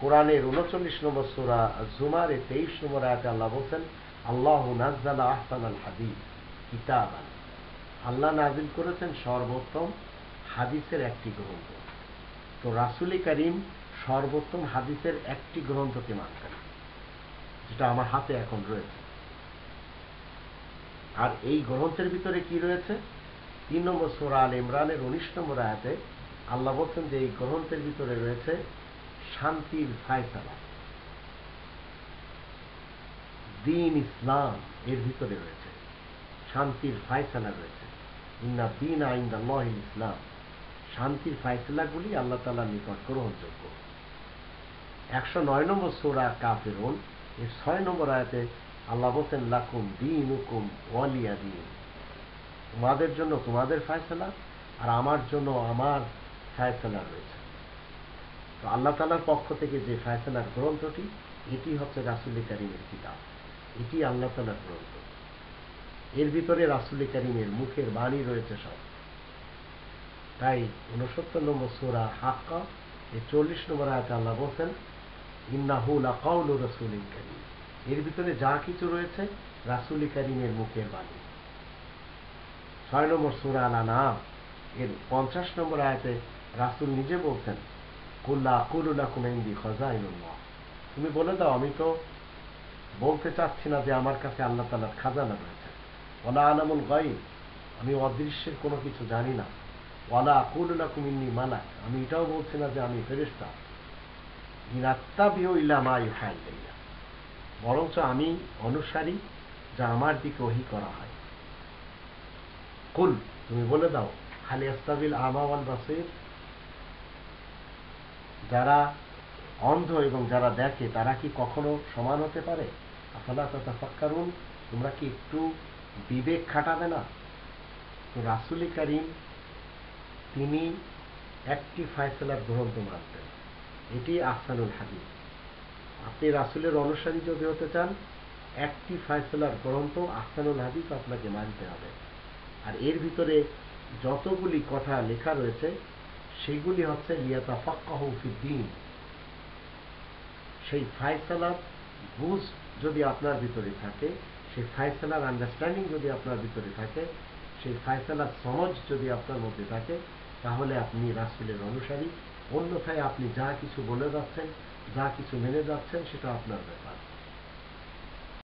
কোরআনের উনচল্লিশ নম্বর সুরা জুমার তেইশ নম্বর আয়াতে আল্লাহ বলছেন, আল্লাহ নাজ্জালা আহসান আল হাদিস কিতাব আল্লাহ নাজিল করেছেন সর্বোত্তম হাদিসের একটি গ্রন্থ। তো রাসুলি করিম সর্বোত্তম হাদিসের একটি গ্রন্থকে মানতেন, যেটা আমার হাতে এখন রয়েছে। আর এই গ্রন্থের ভিতরে কি রয়েছে? তিন নম্বর সোরা আল ইমরানের উনিশ নম্বর আয়াতে আল্লাহ বলছেন যে এই গ্রন্থের ভিতরে রয়েছে শান্তির ফায়সালা। দিন ইসলাম এর ভিতরে রয়েছে। শান্তির ফায়সালা রয়েছে। ইন্না দিন আইন্দা লহিল ইসলাম। শান্তির ফায়সালাগুলি আল্লাহ তালার নিকট গ্রহণযোগ্য। একশো নয় নম্বর সোরা কাফেরুন, এর ছয় নম্বর আয়াতে আল্লাহ বলছেন, লাকুম দিন হুকুম ওয়ালিয়া দিন। তোমাদের জন্য তোমাদের ফায়সালা আর আমার জন্য আমার ফায়সালা রয়েছে। তো আল্লাহ তালার পক্ষ থেকে যে ফায়সালার গ্রন্থটি, এটি হচ্ছে রাসুলি কারিমের কিতাব। এটি আল্লাহ তালার গ্রন্থ। এর ভিতরে রাসুলি কারিমের মুখের বাণী রয়েছে সব। তাই উনসত্তর নম্বর সোরা হাক্কা এই চল্লিশ নম্বর আয়তে আল্লাহ বলছেন ইন্নাহুল আকাউল রসুল কারিম। এর ভিতরে যা কিছু রয়েছে রাসুলি কারিমের মুখের বাণী। ছয় নম্বর সুরা আলা নাম এর পঞ্চাশ নম্বর আয়াতে রাসুল নিজে বলছেন তুমি বলে দাও, আমি তো বলতে চাচ্ছি না যে আমার কাছে আল্লাহ তালার খাজানা রয়েছে। ওলা আলামুল গাইব আমি অদৃশ্যের কোনো কিছু জানি না। ওয়ালা আকুল্লা কুমিন্নি মালাক, আমি এটাও বলছি না যে আমি ফেরেস্তা ইনাত্তাবিও ইল্লা মা ইউহাইল্লাইয়া বরঞ্চ আমি অনুসারী যা আমার দিকে ওহি করা হয়। কুল, তুমি বলে দাও খালি আস্তাবিল আমাওয়াল বাসির? যারা অন্ধ এবং যারা দেখে, তারা কি কখনো সমান হতে পারে? আফালা তাতাফাক্কারুন, তোমরা কি একটু বিবেক খাটাবে না? তো রাসুলি করিম, তিনি একটি ফায়সলার গ্রন্থ মানতেন। এটি আহসানুল হাদিস। আপনি রাসুলের অনুসারী যদি হতে চান, একটি ফায়সলার গ্রন্থ আহসানুল হাদিস আপনাকে মানতে হবে। আর এর ভিতরে যতগুলি কথা লেখা রয়েছে সেগুলি হচ্ছে সেই ফায়সালার বুঝ যদি আপনার ভিতরে থাকে, সেই ফায়সালার আন্ডারস্ট্যান্ডিং যদি আপনার ভিতরে থাকে, সেই ফায়সালার সহজ যদি আপনার মধ্যে থাকে, তাহলে আপনি রাসুলের অনুসারী। অন্যথায় আপনি যা কিছু বলে যাচ্ছেন, যা কিছু মেনে যাচ্ছেন, সেটা আপনার ব্যাপার।